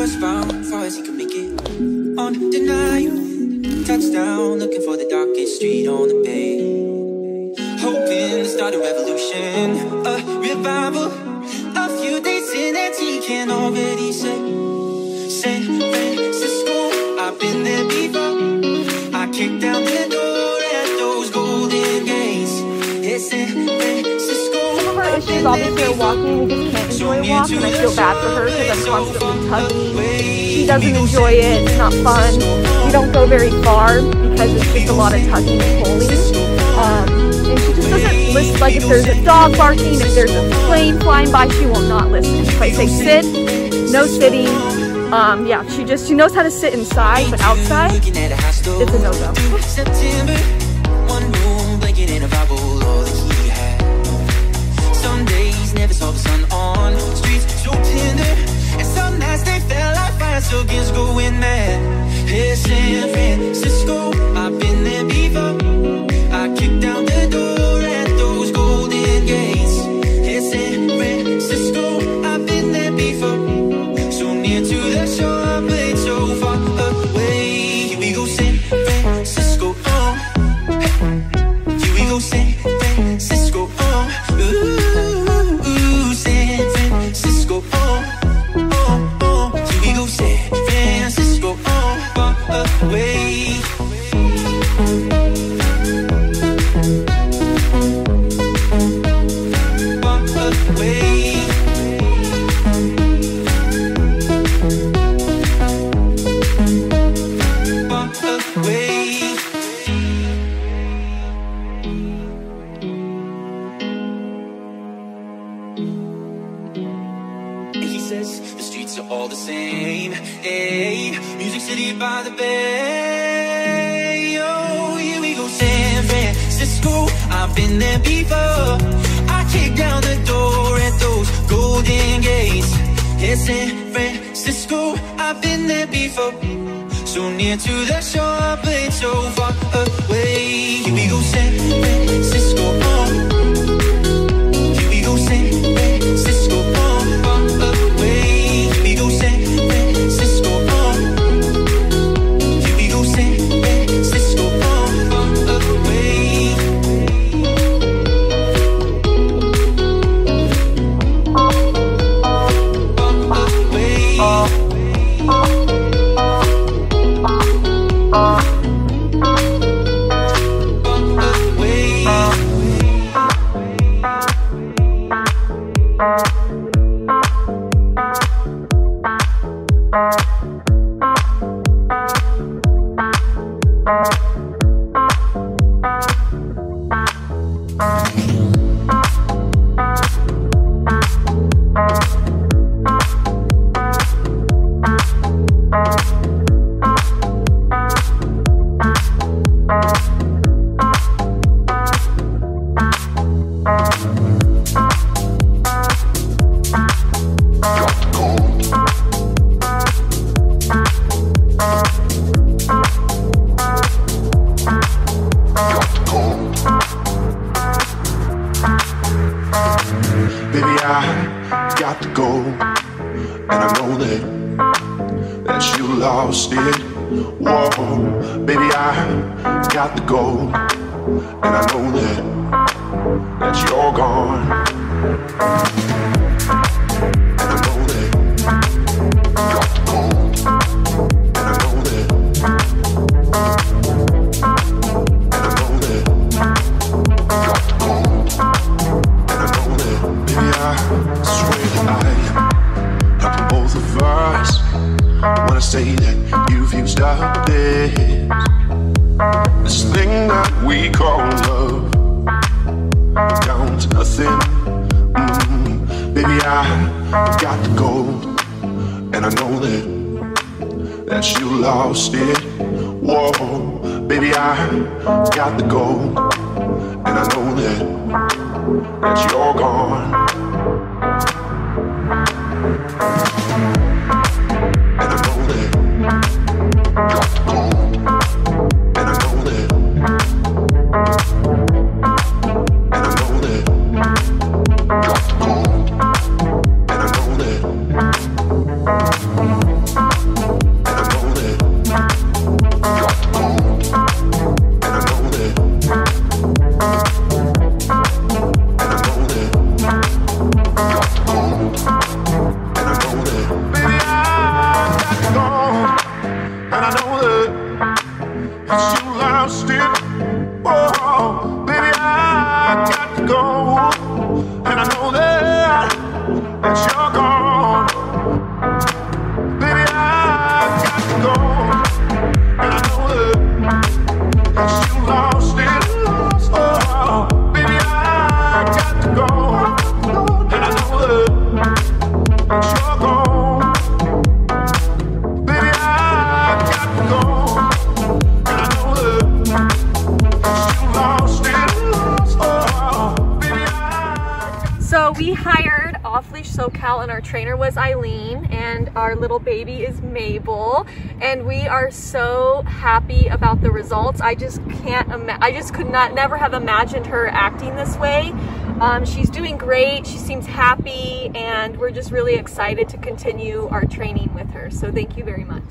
westbound, far as he could make it. On Undeniable. Touchdown, looking for the darkest street on the bay. Hoping to start a revolution, a revival. A few days in and he can already say, San Francisco, I've been there before. I kicked down the door at those golden gates. It's San Francisco. Issues obviously are walking. We just can't enjoy a walk, and I feel bad for her because I'm constantly tugging. She doesn't enjoy it. It's not fun. We don't go very far because it's just a lot of tugging and pulling. Um, and she just doesn't listen. Like if there's a dog barking, if there's a plane flying by, she will not listen. If I say sit, no sitting. Um, yeah, she just she knows how to sit inside, but outside, it's a no-go. September, days never saw the sun on streets so tender, and some nights they felt like fire, so against going mad. Hey, San Francisco, City by the bay. Oh, here we go, San Francisco. I've been there before. I kick down the door at those golden gates. Hey, San Francisco. I've been there before. So near to the shore, but so far away. Here we go, San Francisco. I got to go, and I know that that you lost it. Whoa, baby, I've got to go, and I know that that you're gone. I got to go, and I know that that you lost it. Whoa, baby, I got to go, and I know that that you're gone. 啊。SoCal and our trainer was Aileen and our little baby is Mabel and we are so happy about the results. I just can't, I just could not, never have imagined her acting this way. Um, she's doing great, she seems happy and we're just really excited to continue our training with her. So thank you very much.